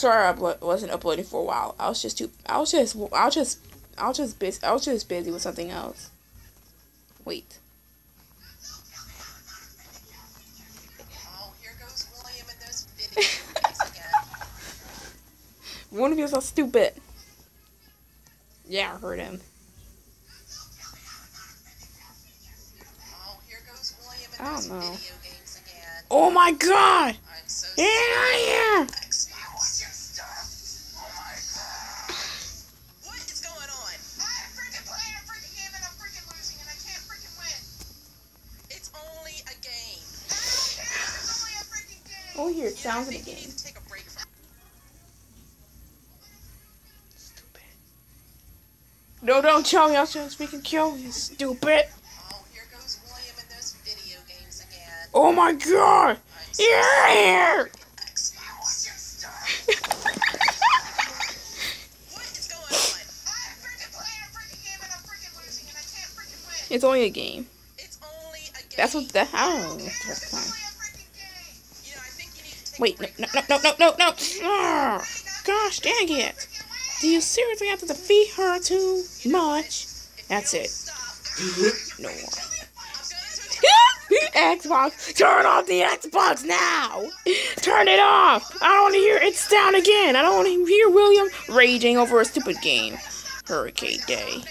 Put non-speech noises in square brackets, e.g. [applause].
Sorry, I uplo- wasn't uploading for a while. I was just too. I was just. I was just. I was just busy. I was just busy with something else. Wait. [laughs] One of you is so stupid. Yeah, I heard him. Oh, I don't know. Oh my god! So Oh, here, You know, sounds of the think you game. need to take a break from Stupid. No, don't tell me I was just freaking kill you, stupid. Oh, here goes William and those video games again. Oh my god! I'm so Get out of here! Xbox. [laughs] What is going on? I'm freaking playing a freaking game and I'm freaking losing and I can't freaking win. It's only a game. It's only a game. That's what that. I Wait, no, no, no, no, no, no! Gosh dang it! Do you seriously have to defeat her too much? That's it. No more. [laughs] Xbox, turn off the Xbox now! Turn it off! I don't want to hear it's down again. I don't want to hear William raging over a stupid game. Hurricane Day.